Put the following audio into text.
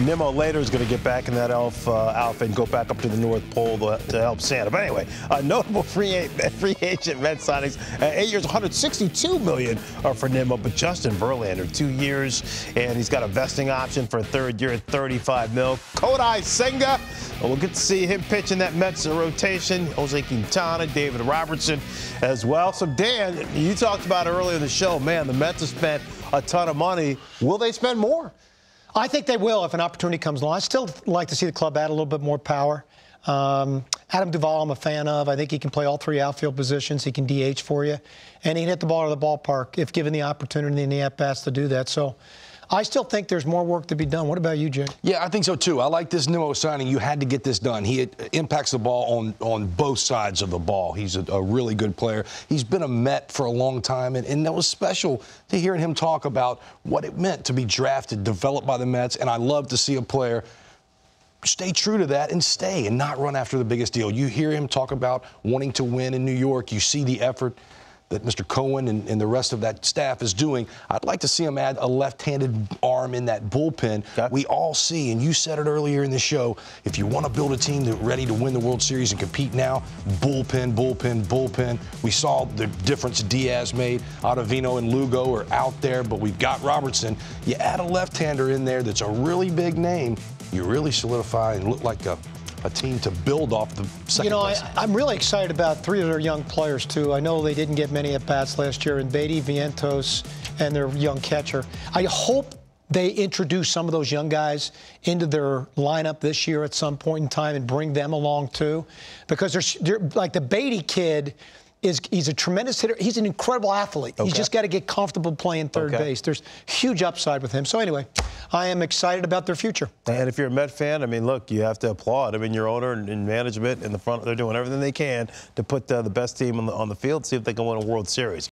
Nimmo later is going to get back in that elf uh, outfit and go back up to the North Pole to, to help Santa. But anyway, uh, notable free, free agent Met signings. Uh, eight years, 162 million are for Nimmo, but Justin Verlander, two years, and he's got a vesting option for a third year at 35 mil. Kodai Senga, we'll get to see him pitch in that Mets rotation. Jose Quintana, David Robertson as well. So Dan, you talked about earlier in the show, man, the Mets have spent a ton of money. Will they spend more? I think they will if an opportunity comes along. I still like to see the club add a little bit more power. Um, Adam Duvall, I'm a fan of. I think he can play all three outfield positions. He can DH for you, and he can hit the ball out of the ballpark if given the opportunity and the at bats to do that. So I still think there's more work to be done. What about you, Jay? Yeah, I think so too. I like this Nimmo signing. You had to get this done. He impacts the ball on, on both sides of the ball. He's a, a really good player. He's been a Met for a long time, and, and that was special to hearing him talk about what it meant to be drafted, developed by the Mets. And I love to see a player stay true to that and stay and not run after the biggest deal. You hear him talk about wanting to win in New York. You see the effort that Mr. Cohen and, and, the rest of that staff is doing. I'd like to see him add a left-handed arm in that bullpen. Okay. We all see, and you said it earlier in the show, if you want to build a team that's ready to win the World Series and compete now, bullpen, bullpen, bullpen. We saw the difference Diaz made. Ottavino and Lugo are out there, but we've got Robertson. You add a left-hander in there that's a really big name, you really solidify and look like a a team to build off the second You know, place. I, am really excited about three of their young players, too. I know they didn't get many at bats last year, and Baty, Vientos, and their young catcher. I hope they introduce some of those young guys into their lineup this year at some point in time and bring them along, too. Because there's, they're, like the Baty kid is he's a tremendous hitter. He's an incredible athlete. Okay. He's just got to get comfortable playing third okay. base. There's huge upside with him. So anyway, I am excited about their future. And if you're a Met fan, I mean, look, you have to applaud. I mean, your owner and, management in the front, they're doing everything they can to put uh, the best team on the, on the field, see if they can win a World Series.